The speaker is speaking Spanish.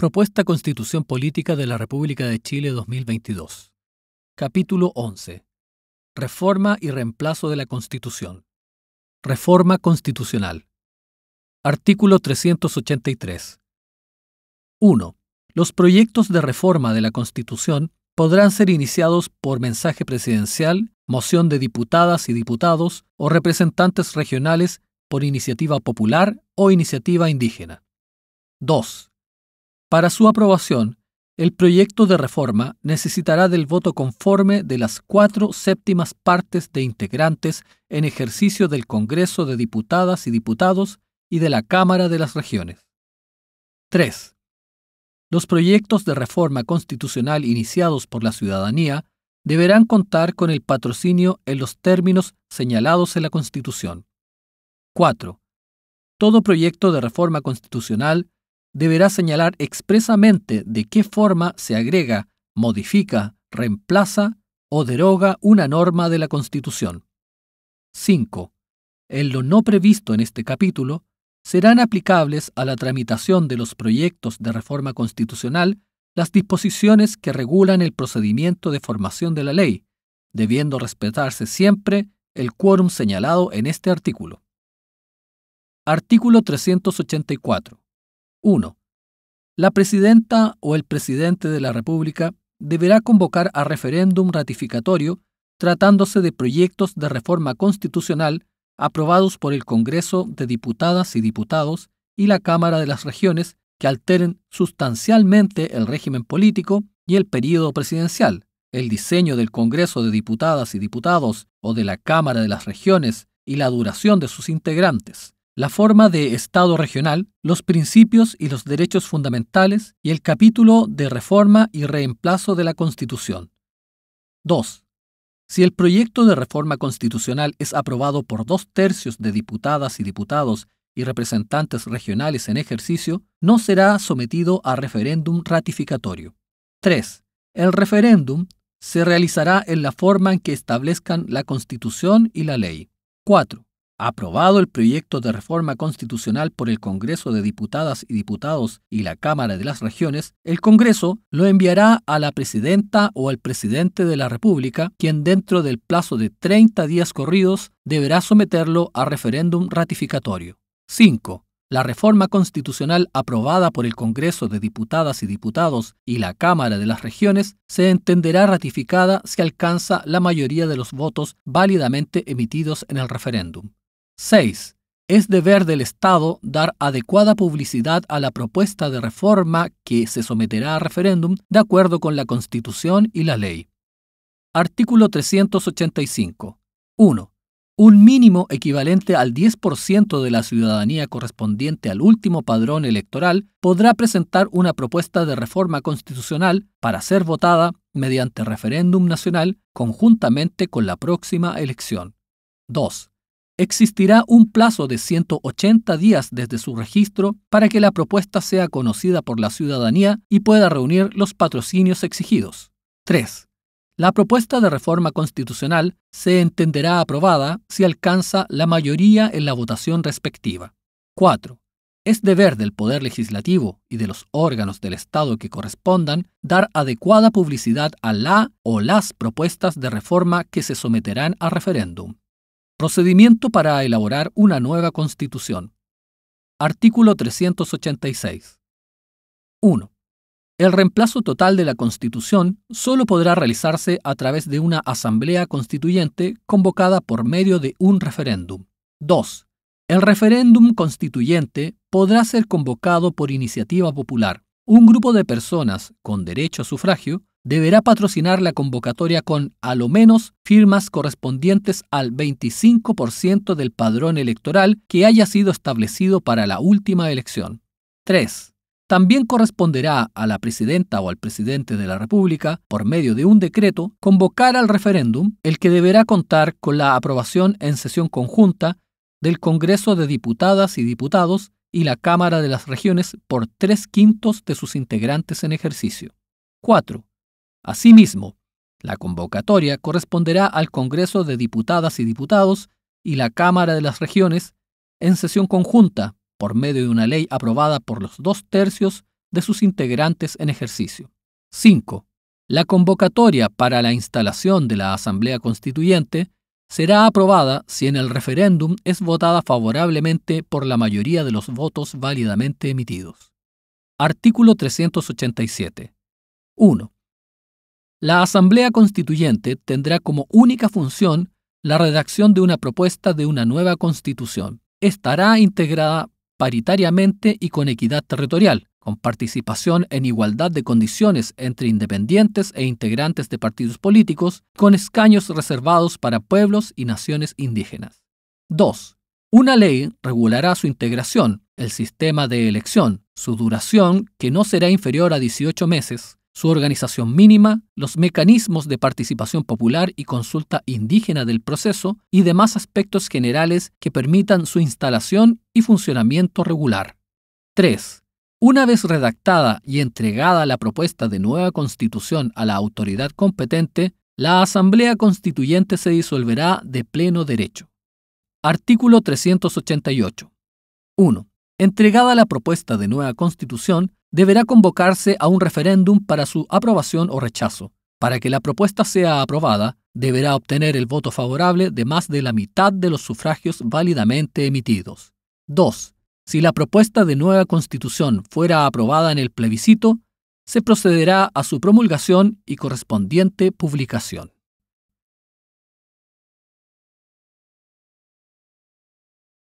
Propuesta Constitución Política de la República de Chile 2022. Capítulo 11. Reforma y reemplazo de la Constitución. Reforma Constitucional. Artículo 383. 1. Los proyectos de reforma de la Constitución podrán ser iniciados por mensaje presidencial, moción de diputadas y diputados o representantes regionales por iniciativa popular o iniciativa indígena. 2. Para su aprobación, el proyecto de reforma necesitará del voto conforme de las cuatro séptimas partes de integrantes en ejercicio del Congreso de Diputadas y Diputados y de la Cámara de las Regiones. 3. Los proyectos de reforma constitucional iniciados por la ciudadanía deberán contar con el patrocinio en los términos señalados en la Constitución. 4. Todo proyecto de reforma constitucional deberá señalar expresamente de qué forma se agrega, modifica, reemplaza o deroga una norma de la Constitución. 5. En lo no previsto en este capítulo, serán aplicables a la tramitación de los proyectos de reforma constitucional las disposiciones que regulan el procedimiento de formación de la ley, debiendo respetarse siempre el quórum señalado en este artículo. Artículo 384. 1. La presidenta o el presidente de la República deberá convocar a referéndum ratificatorio tratándose de proyectos de reforma constitucional aprobados por el Congreso de Diputadas y Diputados y la Cámara de las Regiones que alteren sustancialmente el régimen político y el período presidencial, el diseño del Congreso de Diputadas y Diputados o de la Cámara de las Regiones y la duración de sus integrantes, la forma de Estado regional, los principios y los derechos fundamentales y el capítulo de reforma y reemplazo de la Constitución. 2. Si el proyecto de reforma constitucional es aprobado por dos tercios de diputadas y diputados y representantes regionales en ejercicio, no será sometido a referéndum ratificatorio. 3. El referéndum se realizará en la forma en que establezcan la Constitución y la ley. 4. Aprobado el proyecto de reforma constitucional por el Congreso de Diputadas y Diputados y la Cámara de las Regiones, el Congreso lo enviará a la presidenta o al presidente de la República, quien dentro del plazo de 30 días corridos deberá someterlo a referéndum ratificatorio. 5. La reforma constitucional aprobada por el Congreso de Diputadas y Diputados y la Cámara de las Regiones se entenderá ratificada si alcanza la mayoría de los votos válidamente emitidos en el referéndum. 6. Es deber del Estado dar adecuada publicidad a la propuesta de reforma que se someterá a referéndum de acuerdo con la Constitución y la ley. Artículo 385. 1. Un mínimo equivalente al 10% de la ciudadanía correspondiente al último padrón electoral podrá presentar una propuesta de reforma constitucional para ser votada mediante referéndum nacional conjuntamente con la próxima elección. 2 existirá un plazo de 180 días desde su registro para que la propuesta sea conocida por la ciudadanía y pueda reunir los patrocinios exigidos. 3. La propuesta de reforma constitucional se entenderá aprobada si alcanza la mayoría en la votación respectiva. 4. Es deber del Poder Legislativo y de los órganos del Estado que correspondan dar adecuada publicidad a la o las propuestas de reforma que se someterán a referéndum. Procedimiento para elaborar una nueva constitución. Artículo 386. 1. El reemplazo total de la Constitución solo podrá realizarse a través de una asamblea constituyente convocada por medio de un referéndum. 2. El referéndum constituyente podrá ser convocado por iniciativa popular. Un grupo de personas con derecho a sufragio deberá patrocinar la convocatoria con, a lo menos, firmas correspondientes al 25% del padrón electoral que haya sido establecido para la última elección. 3. También corresponderá a la presidenta o al presidente de la República, por medio de un decreto, convocar al referéndum, el que deberá contar con la aprobación en sesión conjunta del Congreso de Diputadas y Diputados y la Cámara de las Regiones por tres quintos de sus integrantes en ejercicio. 4. Asimismo, la convocatoria corresponderá al Congreso de Diputadas y Diputados y la Cámara de las Regiones en sesión conjunta por medio de una ley aprobada por los dos tercios de sus integrantes en ejercicio. 5. La convocatoria para la instalación de la Asamblea Constituyente será aprobada si en el referéndum es votada favorablemente por la mayoría de los votos válidamente emitidos. Artículo 387. 1. La Asamblea Constituyente tendrá como única función la redacción de una propuesta de una nueva constitución. Estará integrada paritariamente y con equidad territorial, con participación en igualdad de condiciones entre independientes e integrantes de partidos políticos, con escaños reservados para pueblos y naciones indígenas. 2. Una ley regulará su integración, el sistema de elección, su duración, que no será inferior a 18 meses, su organización mínima, los mecanismos de participación popular y consulta indígena del proceso y demás aspectos generales que permitan su instalación y funcionamiento regular. 3. Una vez redactada y entregada la propuesta de nueva constitución a la autoridad competente, la Asamblea Constituyente se disolverá de pleno derecho. Artículo 388. 1. Entregada la propuesta de nueva constitución, deberá convocarse a un referéndum para su aprobación o rechazo. Para que la propuesta sea aprobada, deberá obtener el voto favorable de más de la mitad de los sufragios válidamente emitidos. 2. Si la propuesta de nueva constitución fuera aprobada en el plebiscito, se procederá a su promulgación y correspondiente publicación.